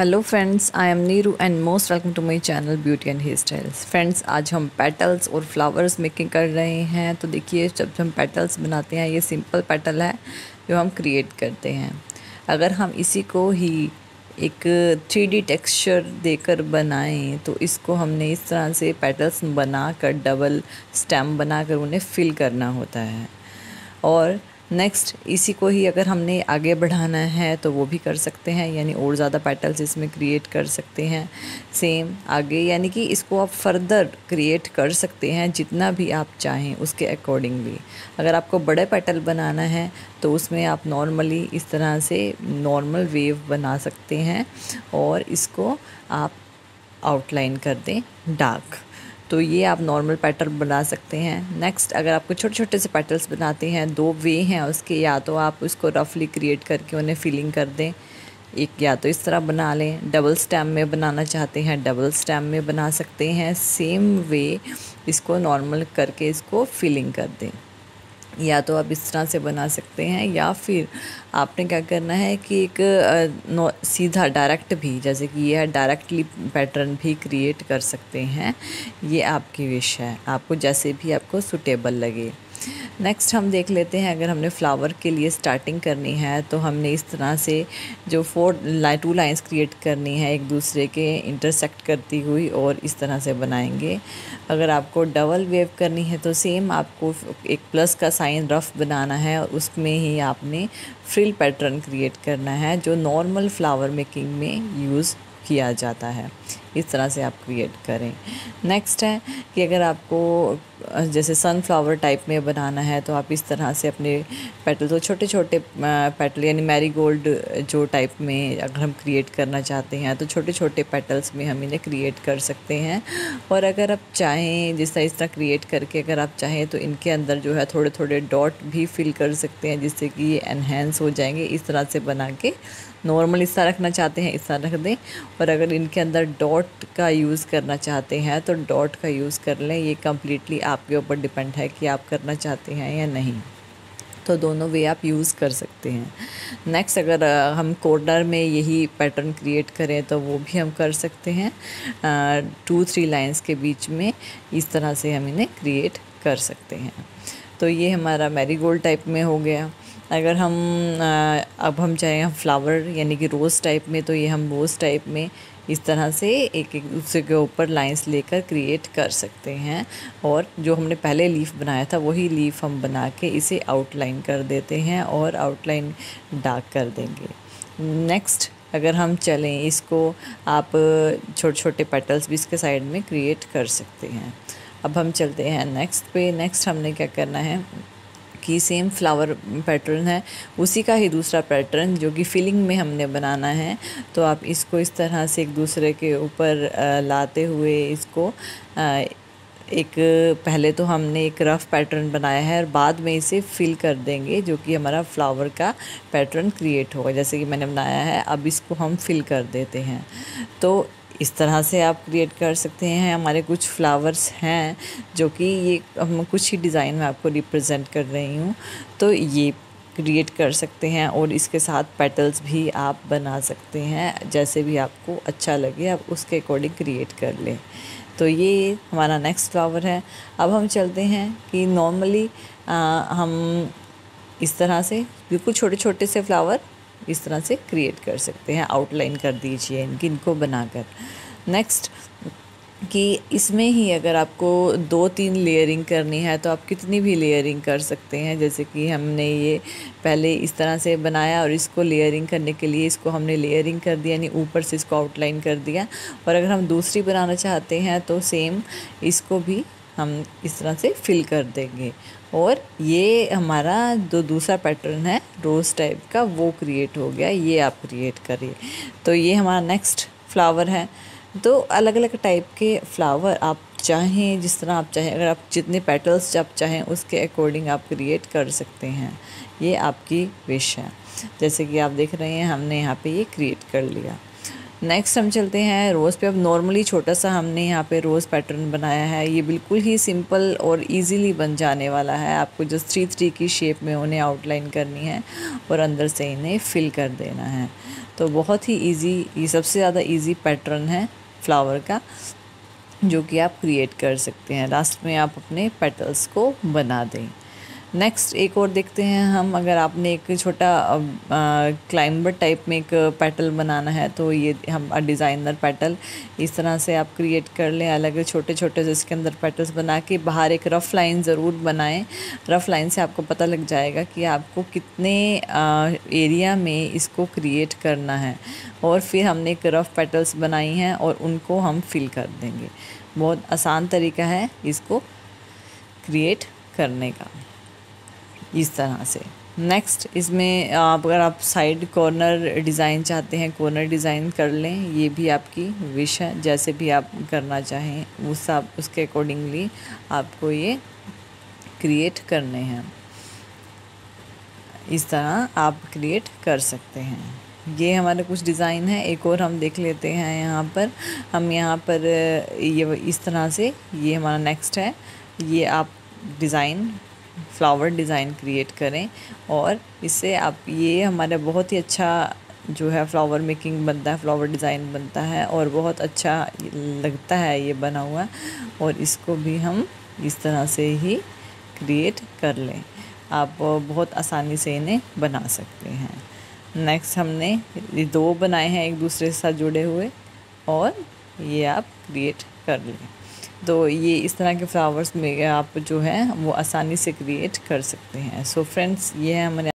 Hello friends I am Neeru and most welcome to my channel beauty and hair styles friends आज हम petals और flowers making कर रहे हैं तो देखिए जब हम पेटल्स बनाते हैं, ये सिंपल पेटल है जो हम क्रिएट करते हैं। अगर हम इसी को ही एक थ्री डी टेक्स्चर देकर बनाएँ तो इसको हमने इस तरह से पेटल्स बनाकर डबल स्टेम बनाकर उन्हें फिल करना होता है। और नेक्स्ट इसी को ही अगर हमने आगे बढ़ाना है तो वो भी कर सकते हैं, यानी और ज़्यादा पेटल्स इसमें क्रिएट कर सकते हैं। सेम आगे, यानी कि इसको आप फर्दर क्रिएट कर सकते हैं, जितना भी आप चाहें, उसके अकॉर्डिंगली अगर आपको बड़े पेटल बनाना है तो उसमें आप नॉर्मली इस तरह से नॉर्मल वेव बना सकते हैं, और इसको आप आउटलाइन कर दें डार्क तो ये आप नॉर्मल पैटर्न बना सकते हैं। नेक्स्ट अगर आपको छोटे छोटे से पैटर्स बनाते हैं, दो वे हैं उसके, या तो आप उसको रफली क्रिएट करके उन्हें फिलिंग कर दें। एक, या तो इस तरह बना लें। डबल स्टैम में बनाना चाहते हैं डबल स्टैम में बना सकते हैं। सेम वे इसको नॉर्मल करके इसको फिलिंग कर दें। या तो आप इस तरह से बना सकते हैं या फिर आपने क्या करना है कि एक सीधा डायरेक्ट भी, जैसे कि ये डायरेक्टली पैटर्न भी क्रिएट कर सकते हैं। ये आपकी विश है। आपको जैसे भी आपको सुटेबल लगे। नेक्स्ट हम देख लेते हैं, अगर हमने फ्लावर के लिए स्टार्टिंग करनी है तो हमने इस तरह से जो फोर लाई टू लाइंस क्रिएट करनी है, एक दूसरे के इंटरसेक्ट करती हुई और इस तरह से बनाएँगे। अगर आपको डबल वेव करनी है तो सेम आपको एक प्लस का साइन रफ बनाना है, और उसमें ही आपने फ्रिल पैटर्न क्रिएट करना है, जो नॉर्मल फ्लावर मेकिंग में यूज़ किया जाता है। इस तरह से आप क्रिएट करें। नेक्स्ट है कि अगर आपको जैसे सनफ्लावर टाइप में बनाना है तो आप इस तरह से अपने पेटल तो छोटे छोटे पेटल यानी मैरी गोल्ड जो टाइप में अगर हम क्रिएट करना चाहते हैं तो छोटे छोटे पेटल्स में हम इन्हें क्रिएट कर सकते हैं। और अगर आप चाहें, जिस तरह, इस तरह क्रिएट करके अगर आप चाहें तो इनके अंदर जो है थोड़े थोड़े डॉट भी फिल कर सकते हैं, जिससे कि ये एनहेंस हो जाएँगे इस तरह से बना के। नॉर्मल इस तरह रखना चाहते हैं, इस तरह रख दें। और अगर इनके अंदर डॉट का यूज़ करना चाहते हैं तो डॉट का यूज़ कर लें। ये कम्प्लीटली आपके ऊपर डिपेंड है कि आप करना चाहते हैं या नहीं। तो दोनों वे आप यूज़ कर सकते हैं। नेक्स्ट अगर हम कॉर्नर में यही पैटर्न क्रिएट करें तो वो भी हम कर सकते हैं। टू थ्री लाइंस के बीच में इस तरह से हम इन्हें क्रिएट कर सकते हैं। तो ये हमारा मैरीगोल्ड टाइप में हो गया। अगर हम अब हम चाहें हम फ्लावर यानी कि रोज़ टाइप में तो ये हम रोज़ टाइप में इस तरह से एक एक दूसरे के ऊपर लाइंस लेकर क्रिएट कर सकते हैं। और जो हमने पहले लीफ बनाया था, वही लीफ हम बना के इसे आउटलाइन कर देते हैं और आउटलाइन डार्क कर देंगे। नेक्स्ट अगर हम चलें, इसको आप छोटे छोटे पेटल्स भी इसके साइड में क्रिएट कर सकते हैं। अब हम चलते हैं नेक्स्ट पे। नेक्स्ट हमने क्या करना है? कि सेम फ्लावर पैटर्न है, उसी का ही दूसरा पैटर्न जो कि फिलिंग में हमने बनाना है। तो आप इसको इस तरह से एक दूसरे के ऊपर लाते हुए इसको एक, पहले तो हमने एक रफ़ पैटर्न बनाया है और बाद में इसे फिल कर देंगे, जो कि हमारा फ्लावर का पैटर्न क्रिएट होगा। जैसे कि मैंने बनाया है, अब इसको हम फिल कर देते हैं। तो इस तरह से आप क्रिएट कर सकते हैं। हमारे कुछ फ्लावर्स हैं जो कि ये हम कुछ ही डिज़ाइन में आपको रिप्रेजेंट कर रही हूँ। तो ये क्रिएट कर सकते हैं और इसके साथ पेटल्स भी आप बना सकते हैं। जैसे भी आपको अच्छा लगे, आप उसके अकॉर्डिंग क्रिएट कर लें। तो ये हमारा नेक्स्ट फ्लावर है। अब हम चलते हैं कि नॉर्मली हम इस तरह से, बिल्कुल छोटे छोटे से फ्लावर इस तरह से क्रिएट कर सकते हैं आउटलाइन कर दीजिए इनकी इनको बनाकर। नेक्स्ट कि इसमें ही अगर आपको दो तीन लेयरिंग करनी है तो आप कितनी भी लेयरिंग कर सकते हैं। जैसे कि हमने ये पहले इस तरह से बनाया और इसको लेयरिंग करने के लिए इसको हमने लेयरिंग कर दिया, यानी ऊपर से इसको आउटलाइन कर दिया। और अगर हम दूसरी बनाना चाहते हैं तो सेम इसको भी हम इस तरह से फिल कर देंगे। और ये हमारा जो दूसरा पैटर्न है रोज़ टाइप का, वो क्रिएट हो गया। ये आप क्रिएट करिए। तो ये हमारा नेक्स्ट फ्लावर है। तो अलग अलग टाइप के फ्लावर आप चाहें, जिस तरह आप चाहें, अगर आप जितने पेटल्स आप चाहें, उसके अकॉर्डिंग आप क्रिएट कर सकते हैं। ये आपकी विश है। जैसे कि आप देख रहे हैं, हमने यहाँ पे ये क्रिएट कर लिया। नेक्स्ट हम चलते हैं रोज़ पे। अब नॉर्मली छोटा सा हमने यहाँ पे रोज़ पैटर्न बनाया है। ये बिल्कुल ही सिंपल और इजीली बन जाने वाला है। आपको जस्ट थ्री थ्री की शेप में उन्हें आउटलाइन करनी है और अंदर से इन्हें फिल कर देना है। तो बहुत ही इजी ये सबसे ज़्यादा इजी पैटर्न है फ्लावर का, जो कि आप क्रिएट कर सकते हैं। लास्ट में आप अपने पेटल्स को बना दें। नेक्स्ट एक और देखते हैं हम, अगर आपने एक छोटा क्लाइंबर टाइप में एक पेटल बनाना है तो ये हम डिज़ाइनर पेटल इस तरह से आप क्रिएट कर लें, अलग छोटे छोटे जिसके अंदर पेटल्स बना के, बाहर एक रफ़ लाइन ज़रूर बनाएँ। रफ़ लाइन से आपको पता लग जाएगा कि आपको कितने एरिया में इसको क्रिएट करना है। और फिर हमने एक रफ़ पेटल्स बनाई हैं और उनको हम फिल कर देंगे। बहुत आसान तरीका है इसको क्रिएट करने का। इस तरह से। नेक्स्ट इसमें आप अगर आप साइड कॉर्नर डिज़ाइन चाहते हैं कॉर्नर डिज़ाइन कर लें, ये भी आपकी विश है। जैसे भी आप करना चाहें उस आप उसके अकॉर्डिंगली आपको ये क्रिएट करने हैं। इस तरह आप क्रिएट कर सकते हैं। ये हमारा कुछ डिज़ाइन है, एक और हम देख लेते हैं यहाँ पर। हम यहाँ पर ये, इस तरह से ये हमारा नेक्स्ट है। ये आप डिज़ाइन फ्लावर डिज़ाइन क्रिएट करें और इससे आप, ये हमारा बहुत ही अच्छा जो है फ्लावर मेकिंग बनता है, फ्लावर डिज़ाइन बनता है और बहुत अच्छा लगता है ये बना हुआ और इसको भी हम इस तरह से ही क्रिएट कर लें। आप बहुत आसानी से इन्हें बना सकते हैं। नेक्स्ट हमने ये दो बनाए हैं एक दूसरे के साथ जुड़े हुए और ये आप क्रिएट कर लें। तो ये इस तरह के फ्लावर्स में आप जो है, वो आसानी से क्रिएट कर सकते हैं। सो so फ्रेंड्स ये है हमारे